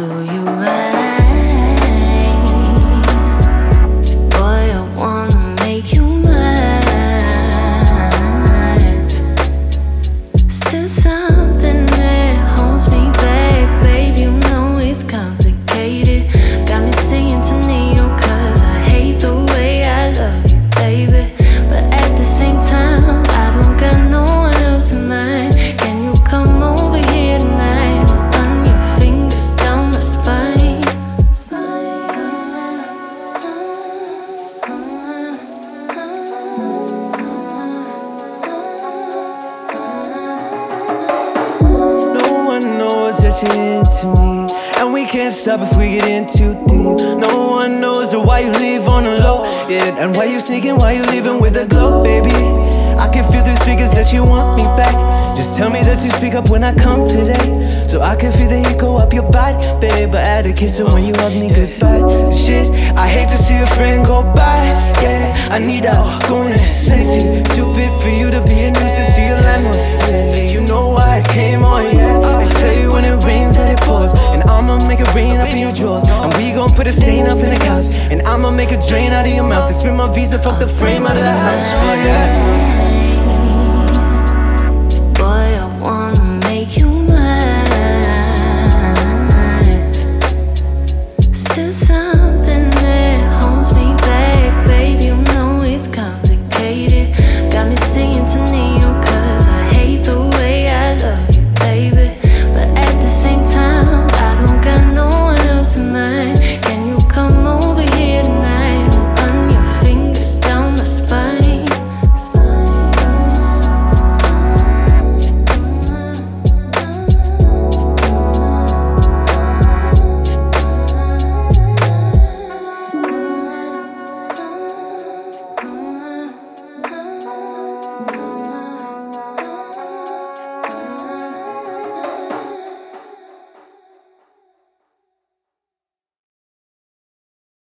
do you right? Boy, I wanna make you mine. Since I'm too into me. And we can't stop if we get in too deep. No one knows why you leave on the low Yeah, and why you sneaking, why you leaving with the glow, baby? I can feel through speakers that you want me back. Just tell me that you speak up when I come today. So I can feel the heat go up your body, babe. I had to kiss it when you hug me goodbye. Shit, I hate to see a friend go by, yeah. I need out, going sexy Stupid for you to be a nuisance to your landlord yeah, rain up in your drawers And we gon' put a stain up in the couch. And I'ma make a drain out of your mouth. And spin my visa, fuck the frame out of the house, for yeah